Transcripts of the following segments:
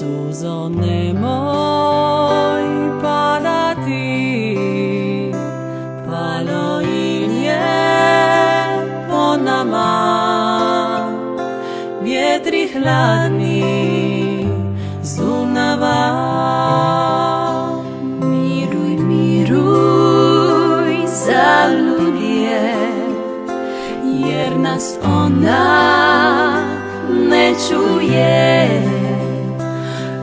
Suzo nemoj padati. Palo im je po nama. Vjetri hladni z Dunava. Miruj, miruj za ljudje Jer nas ona ne čuje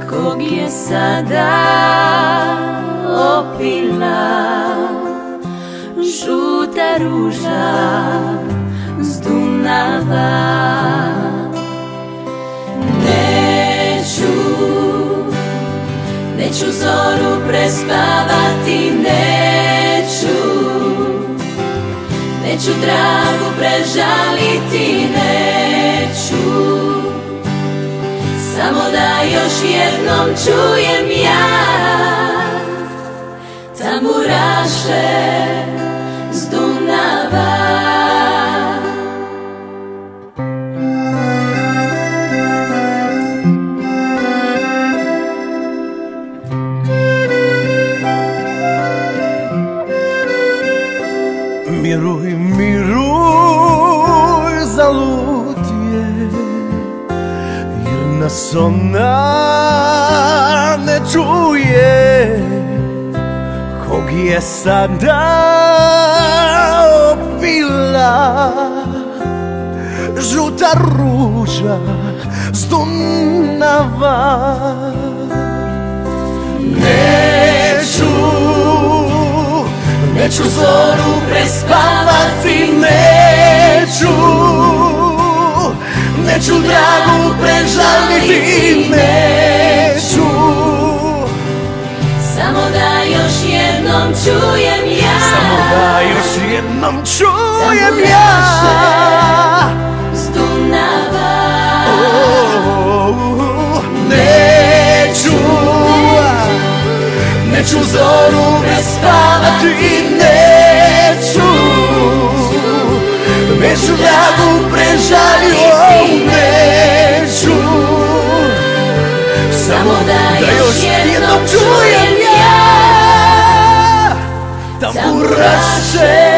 Kog je sada opila. Žuta ruža z Dunava Neću, neću zoru prespavati Neću, neću dragu prežaliti Neću, samo da još jednom čujem ja Tamburaše z Dunava Miruj, nas ona ne čuje Kog je sada opila. Žuta ruža z Dunava Neću Neću zoru prespavati, neću Neću dragu Samo da još jednom čujem ja. Samo da još jednom čujem ja. z Dunava Oh, Neću Neću zoru prespavati, neću. Neću dragu prežaliti, Там, Там.